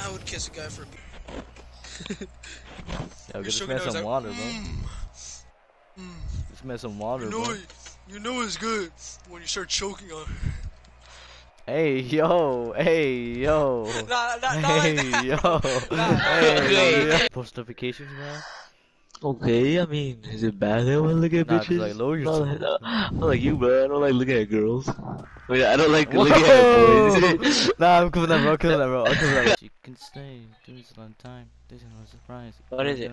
I would kiss a guy for. Yo, You're get this man some like, water, bro. Mm, mm. This man some water, You know bro. it. You know it's good when you start choking on. Hey, yo, hey, yo. Nah, nah, not Hey, like yo. Nah, hey, yo. Post notifications, man. Okay, I mean, is it bad that I wanna look at Nah, 'cause, bitches? like, lower Not yourself. like, no, not like you, bro. I don't like looking at girls. I mean, I don't like Whoa! looking at boys. nah, I'm coming that, bro. I'm coming that, bro. I'm coming that. You can stay. Do this a long time. This is no surprise. What is it?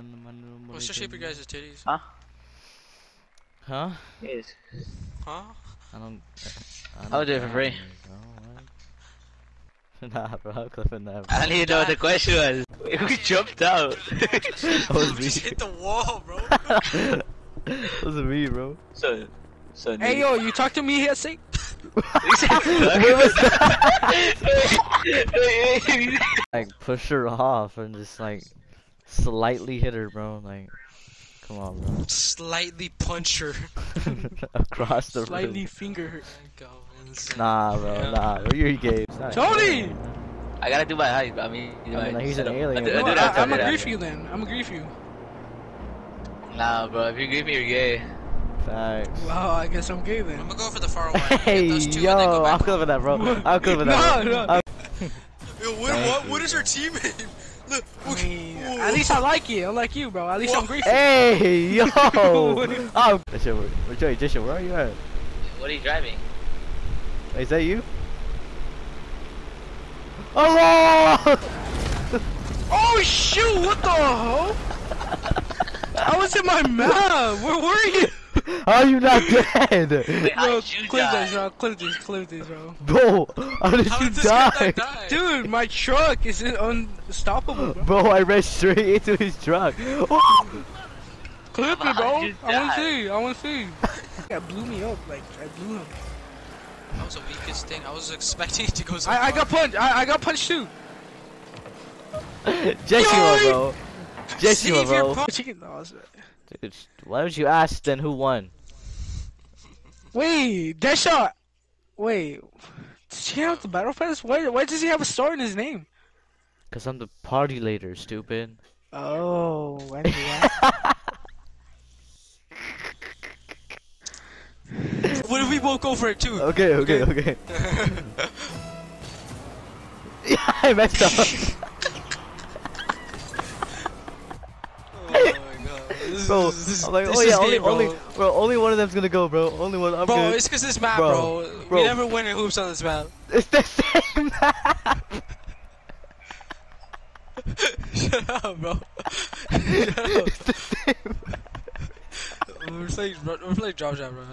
What's the shape of your guys' titties? Huh? Huh? Yes. Huh? I don't. I I'll do it for free. Bro, what? Nah, bro. I'm clipping that. Bro. I need to know what the question was. Who jumped out? That was me. just hit the wall, bro. that was me, bro. so, so. Hey yo, you talk to me here, say? Where was that? Like push her off and just like slightly hit her, bro. Like, come on, bro. Slightly punch her. Across the Slightly room. finger her. Go, Vincent. Nah, bro. Yeah. Nah, bro. You're gay. It's Tony! I gotta do my height. I mean, do I mean, like, he's an alien, I do, I bro. do No, that, I, I I'm do gonna grief you then. I'm gonna grief you. Nah, bro. If you grief me, you're gay. Facts. Well, I guess I'm gay then. I'm gonna go for the far one. Hey, Get those two and then go yo, I'm cool with that, bro. I'm cool with No, that. bro. no. I'm- Yo, what, what, what is her team name? Look, I mean, whoa. at least I like you. I like you, bro. At least I'm Whoa. griefing. Hey, yo. What is- oh, that shit, where, where, Joey, Jisha, where are you at? What are you driving? Is that you? Oh! Oh shoot! What the hell? I was in my map. Where were you? How are you not dead? Wait, how Bro, did you clip die? this, bro. Clip this, clip this, bro. Bro, how did How you did die? die? Dude, my truck is unstoppable, bro. Bro, I ran straight into his truck. Oh. Clip it, bro. I wanna see. I wanna see. That blew me up. Like I blew him. That was the weakest thing. I was expecting it to go so I, I got punched. I, I got punched too. Jeshua, bro. Jeshua, Save your bro. pu- Chicken balls. Dude, why don't you ask then who won? Wait, that shot. Wait, does he have the battle pass? Why? Why does he have a star in his name? Cause I'm the party leader, stupid. Oh, I. What if we both go for it too? Okay, okay, okay. yeah, I messed up. Oh my god. This Bro, I'm like, this oh yeah, only, bro. only, bro, only one of them's gonna go, bro. Only one. I'm Bro, good. it's cause this map, Bro, bro. bro. We never win in hoops on this map. It's the same map. Shut up, bro. Shut up. it's the same. We're playing, we're playing drop shot, bro.